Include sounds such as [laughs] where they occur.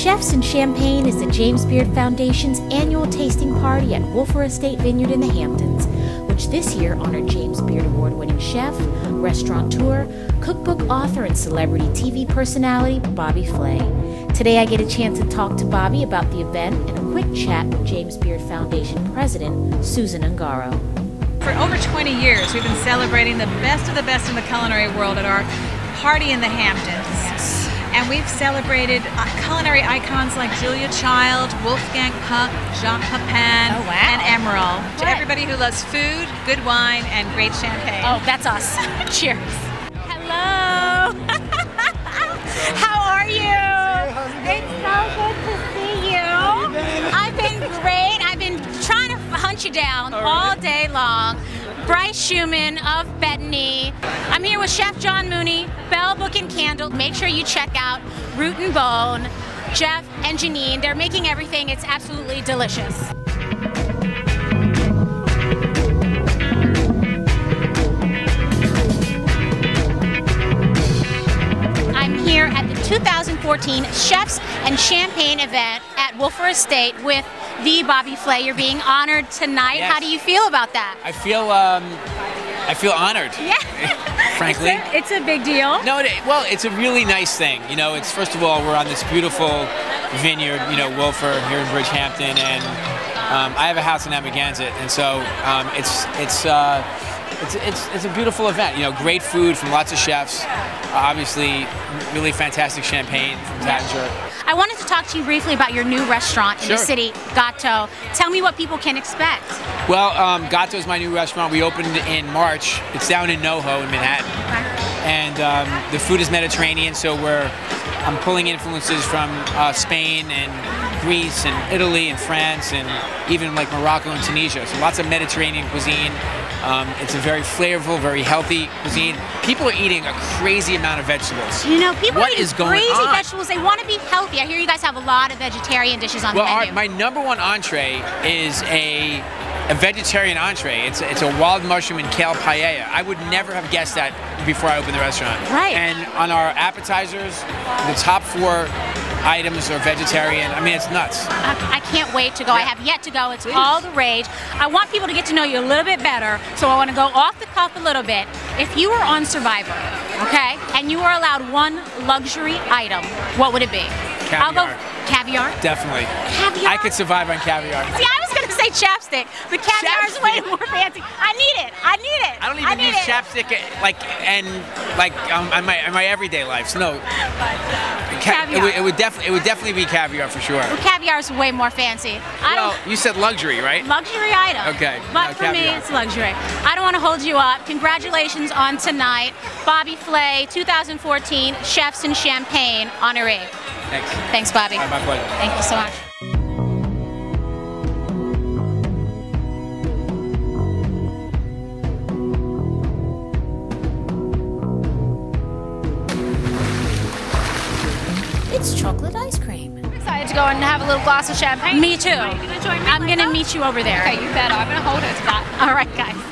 Chefs and Champagne is the James Beard Foundation's annual tasting party at Wölffer Estate Vineyard in the Hamptons, which this year honored James Beard Award winning chef, restaurateur, cookbook author, and celebrity TV personality Bobby Flay. Today I get a chance to talk to Bobby about the event and a quick chat with James Beard Foundation President Susan Ungaro. For over 20 years, we've been celebrating the best of the best in the culinary world at our party in the Hamptons. Yes. And we've celebrated uh, culinary icons like Julia Child, Wolfgang Puck, Jacques Pepin, Oh, wow. and Emeril. To everybody who loves food, good wine, and great champagne. Oh, that's us. [laughs] Cheers. Hello. [laughs] How are you? It's so good to see you. I've been great. I've been trying to hunt you down all day long. Bryce Shuman of Betony. I'm here with Chef John Mooney, Bell Book and Candle. Make sure you check out Root and Bone, Jeff and Janine. They're making everything. It's absolutely delicious. I'm here at the 2014 Chefs and Champagne event at Wölffer Estate with the Bobby Flay. You're being honored tonight. Yes. How do you feel about that? I feel um, I feel honored. Yeah. [laughs] Frankly. It's a big deal. No, it, well, it's a really nice thing. You know, it's first of all we're on this beautiful vineyard, you know, Wölffer here in Bridgehampton, and um, I have a house in Amagansett, and so um, it's it's. Uh, it's, it's, it's a beautiful event, you know, great food from lots of chefs, obviously really fantastic champagne from Taittinger. I wanted to talk to you briefly about your new restaurant in the city, Gato. Tell me what people can expect. Well, um, Gato is my new restaurant. We opened in March. It's down in NoHo in Manhattan. and um, the food is Mediterranean, so we're I'm pulling influences from uh, Spain and Greece and Italy and France and even like Morocco and Tunisia. So lots of Mediterranean cuisine. Um, it's a very flavorful, very healthy cuisine. People are eating a crazy amount of vegetables. You know, people What are eating crazy on? vegetables. They want to be healthy. I hear you guys have a lot of vegetarian dishes on Well, the menu. my number one entree is a a vegetarian entree. It's it's a wild mushroom and kale paella. I would never have guessed that before I opened the restaurant. Right. And on our appetizers, the top four items are vegetarian. I mean, it's nuts. I, I can't wait to go. I have yet to go. It's all the rage. I want people to get to know you a little bit better, so I want to go off the cuff a little bit. If you were on Survivor, okay, and you were allowed one luxury item, what would it be? I'll go caviar. Definitely. Caviar. I could survive on caviar. See, I was gonna say chapstick, but caviar is way more fancy. I need it. I need it. I don't even need use it. chapstick uh, like and like um, in my in my everyday life. So no, ca- Caviar. it would, it would definitely it would definitely be caviar for sure. Well, Caviar is way more fancy. I Well, don't. you said luxury, right? Luxury item. Okay, But no, for me, it's luxury. I don't want to hold you up. Congratulations on tonight. Bobby Flay, 2014 Chefs in Champagne honoree. Thanks. Thanks, Bobby. My pleasure. Thank you so much. It's chocolate ice cream. excited to go and have a little glass of champagne. Me too. Are you gonna join me? I'm Michael? gonna meet you over there. Okay, you bet. Oh, I'm gonna hold it to that. All right, guys.